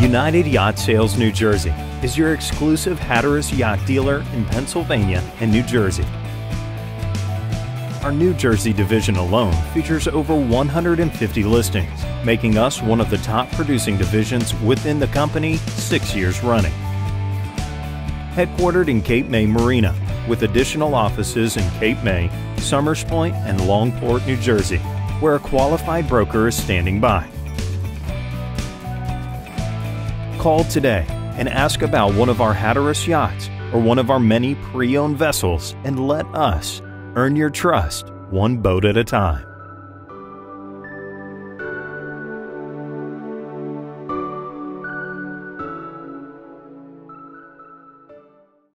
United Yacht Sales New Jersey is your exclusive Hatteras yacht dealer in Pennsylvania and New Jersey. Our New Jersey division alone features over 150 listings, making us one of the top producing divisions within the company six years running. Headquartered in Cape May Marina, with additional offices in Cape May, Somers Point, and Longport, New Jersey, where a qualified broker is standing by. Call today and ask about one of our Hatteras yachts or one of our many pre owned vessels and let us earn your trust one boat at a time.